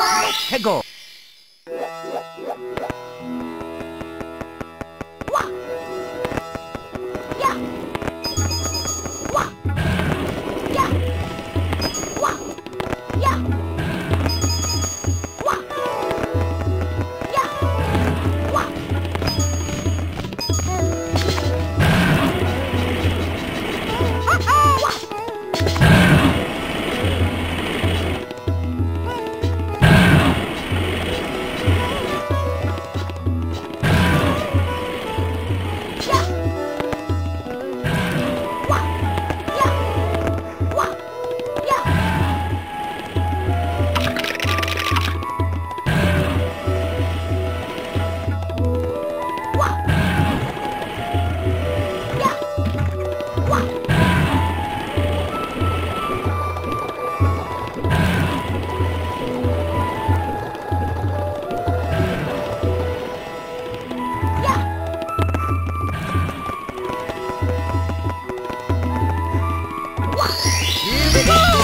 Hey, go. Go!